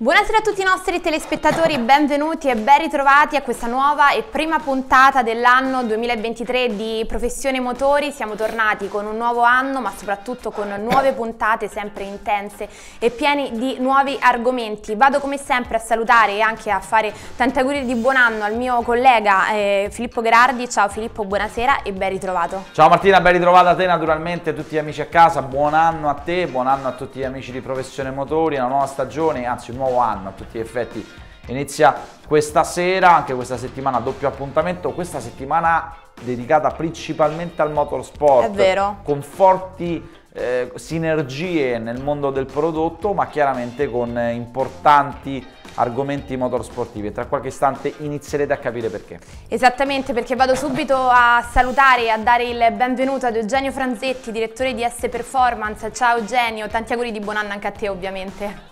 Buonasera a tutti i nostri telespettatori, benvenuti e ben ritrovati a questa nuova e prima puntata dell'anno 2023 di Professione Motori. Siamo tornati con un nuovo anno, ma soprattutto con nuove puntate sempre intense e pieni di nuovi argomenti. Vado come sempre a salutare e anche a fare tanti auguri di buon anno al mio collega eh, Filippo Gherardi. Ciao Filippo, buonasera e ben ritrovato. Ciao Martina, ben ritrovata a te naturalmente, a tutti gli amici a casa. Buon anno a te, buon anno a tutti gli amici di Professione Motori, una nuova stagione, anzi un nuovo nuovo anno a tutti gli effetti inizia questa sera, anche questa settimana doppio appuntamento, questa settimana dedicata principalmente al motorsport. È vero. Con forti eh, sinergie nel mondo del prodotto, ma chiaramente con eh, importanti argomenti motorsportivi e tra qualche istante inizierete a capire perché. Esattamente, perché vado subito a salutare e a dare il benvenuto ad Eugenio Franzetti, direttore di S Performance. Ciao Eugenio, tanti auguri di buon anno anche a te ovviamente.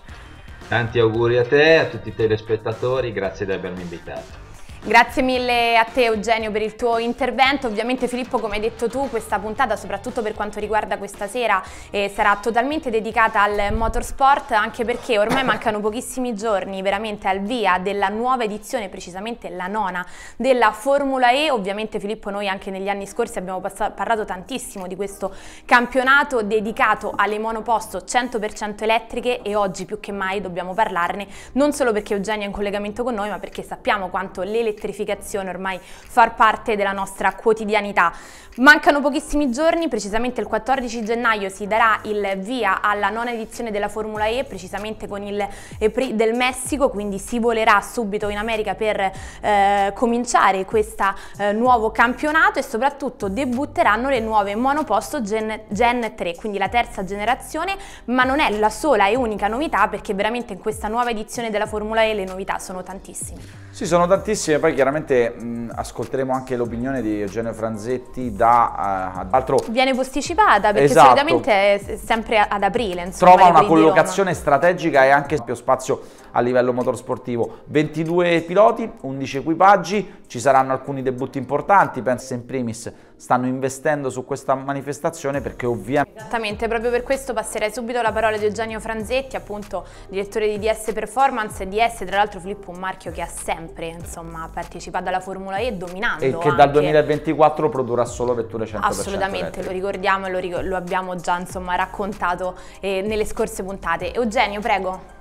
Tanti auguri a te, a tutti i telespettatori, grazie di avermi invitato. Grazie mille a te Eugenio per il tuo intervento, ovviamente Filippo come hai detto tu questa puntata soprattutto per quanto riguarda questa sera eh, sarà totalmente dedicata al motorsport anche perché ormai mancano pochissimi giorni veramente al via della nuova edizione, precisamente la nona della Formula E, ovviamente Filippo noi anche negli anni scorsi abbiamo parlato tantissimo di questo campionato dedicato alle monoposto 100% elettriche e oggi più che mai dobbiamo parlarne non solo perché Eugenio è in collegamento con noi ma perché sappiamo quanto l'elettrificazione l'elettrificazione ormai far parte della nostra quotidianità. Mancano pochissimi giorni, precisamente il 14 gennaio si darà il via alla nona edizione della Formula E, precisamente con il EPRI del Messico, quindi si volerà subito in America per eh, cominciare questo eh, nuovo campionato e soprattutto debutteranno le nuove monoposto Gen, Gen 3, quindi la terza generazione, ma non è la sola e unica novità perché veramente in questa nuova edizione della Formula E le novità sono tantissime. Sì, sono tantissime, poi chiaramente mh, ascolteremo anche l'opinione di Eugenio Franzetti da uh, altro... Viene posticipata perché esatto. solitamente è sempre ad aprile. Insomma, Trova una collocazione strategica e anche più spazio a livello motorsportivo. 22 piloti, 11 equipaggi, ci saranno alcuni debutti importanti, penso in primis stanno investendo su questa manifestazione perché ovviamente... Esattamente, proprio per questo passerei subito la parola di Eugenio Franzetti, appunto direttore di DS Performance, DS tra l'altro Filippo un marchio che ha sempre insomma, partecipato alla Formula E dominando. E che anche. dal 2024 produrrà solo vetture 100% Assolutamente, lo ricordiamo e lo, lo, abbiamo già insomma, raccontato eh, nelle scorse puntate. Eugenio, prego.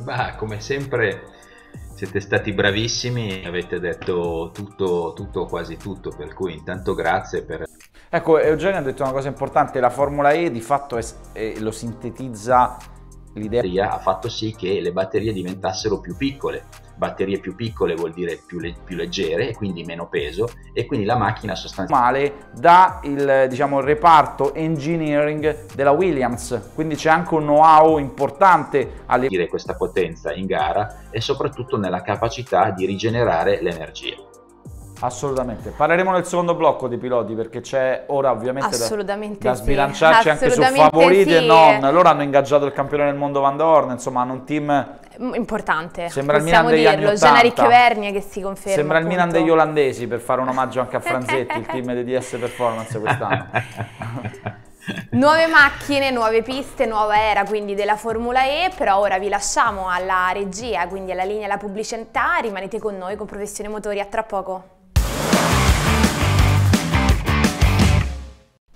Bah, come sempre siete stati bravissimi, avete detto tutto, tutto, quasi tutto, per cui intanto grazie per... Ecco, Eugenio ha detto una cosa importante, la Formula E di fatto è, è, lo sintetizza l'idea ha fatto sì che le batterie diventassero più piccole. Batterie più piccole vuol dire più, le, più leggere e quindi meno peso e quindi la macchina sostanzialmente da il, diciamo, il reparto engineering della Williams, quindi c'è anche un know-how importante a dire questa potenza in gara e soprattutto nella capacità di rigenerare l'energia. Assolutamente, parleremo nel secondo blocco dei piloti perché c'è ora ovviamente da, da, sbilanciarci sì. anche su favoriti sì. e non. Loro hanno ingaggiato il campione del mondo Van Dorn, insomma hanno un team importante, sembra il Milan degli dirlo, anni 80. Generic Vernie che si conferma. Sembra appunto. il Milan degli olandesi per fare un omaggio anche a Franzetti, il team di DS Performance quest'anno. Nuove macchine, nuove piste, nuova era quindi della Formula E, però ora vi lasciamo alla regia, quindi alla linea della pubblicità, rimanete con noi con Professione Motori, a tra poco.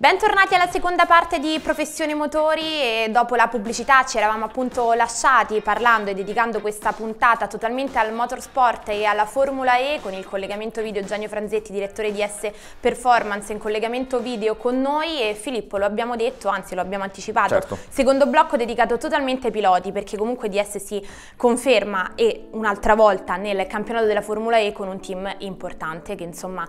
Bentornati alla seconda parte di Professione Motori e dopo la pubblicità ci eravamo appunto lasciati parlando e dedicando questa puntata totalmente al motorsport e alla Formula E con il collegamento video Gianni Franzetti, direttore di S Performance in collegamento video con noi e Filippo lo abbiamo detto, anzi lo abbiamo anticipato, certo. secondo blocco dedicato totalmente ai piloti perché comunque DS si conferma e un'altra volta nel campionato della Formula E con un team importante che insomma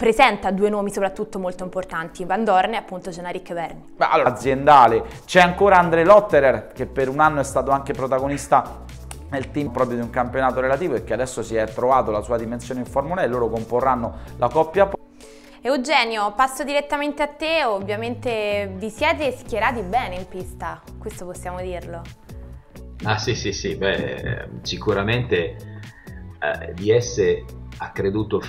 presenta due nomi soprattutto molto importanti, Van Dorn e appunto Generic Verni. Beh, allora, aziendale, c'è ancora Andre Lotterer che per un anno è stato anche protagonista nel team proprio di un campionato relativo e che adesso si è trovato la sua dimensione in Formula e loro comporranno la coppia. Eugenio, passo direttamente a te, ovviamente vi siete schierati bene in pista, questo possiamo dirlo. Ah sì sì sì, beh, sicuramente eh, DS ha creduto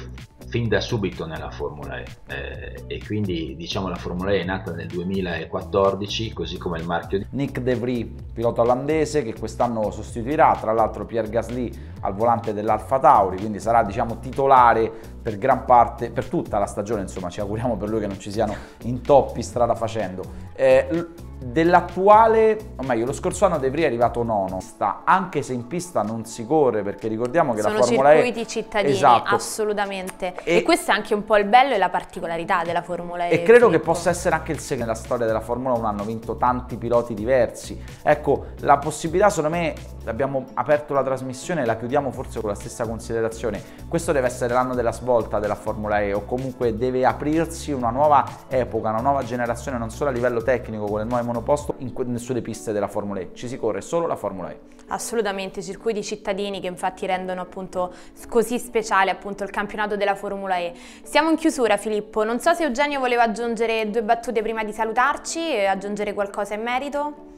fin da subito nella Formula E eh, e quindi diciamo la Formula E è nata nel 2014 così come il marchio di Nick De Vries, pilota olandese che quest'anno sostituirà tra l'altro Pierre Gasly al volante dell'Alfa Tauri, quindi sarà diciamo titolare per gran parte, per tutta la stagione, insomma ci auguriamo per lui che non ci siano intoppi strada facendo. Eh, dell'attuale, o meglio, lo scorso anno De Vries è arrivato nono, anche se in pista non si corre, perché ricordiamo che Sono la Formula E... Sono circuiti cittadini, esatto. assolutamente. E, e, questo è anche un po' il bello e la particolarità della Formula E. E credo Filippo. che possa essere anche il segno della storia della Formula 1, hanno vinto tanti piloti diversi. Ecco, la possibilità, secondo me, abbiamo aperto la trasmissione e la chiudiamo forse con la stessa considerazione. Questo deve essere l'anno della svolta della Formula E o comunque deve aprirsi una nuova epoca, una nuova generazione non solo a livello tecnico con le nuove monoposto in, sulle piste della Formula E, ci si corre solo la Formula E. Assolutamente, circuiti cittadini che infatti rendono appunto così speciale appunto il campionato della Formula E. Siamo in chiusura Filippo, non so se Eugenio voleva aggiungere due battute prima di salutarci e aggiungere qualcosa in merito.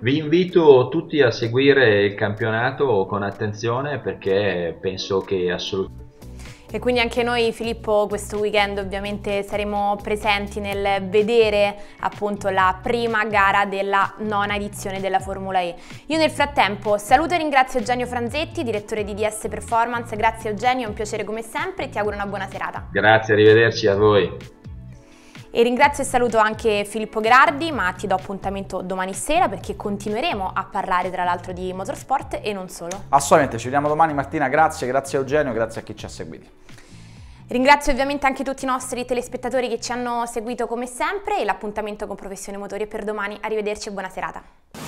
Vi invito tutti a seguire il campionato con attenzione perché penso che assolutamente e quindi anche noi Filippo questo weekend ovviamente saremo presenti nel vedere appunto la prima gara della nona edizione della Formula E. Io nel frattempo saluto e ringrazio Eugenio Franzetti, direttore di DS Performance, grazie Eugenio, è un piacere come sempre e ti auguro una buona serata. Grazie, arrivederci a voi. E ringrazio e saluto anche Filippo Gerardi, ma ti do appuntamento domani sera perché continueremo a parlare tra l'altro di motorsport e non solo. Assolutamente, ci vediamo domani Martina, grazie, grazie a Eugenio, grazie a chi ci ha seguiti. Ringrazio ovviamente anche tutti i nostri telespettatori che ci hanno seguito come sempre e l'appuntamento con Professione Motori per domani. Arrivederci e buona serata.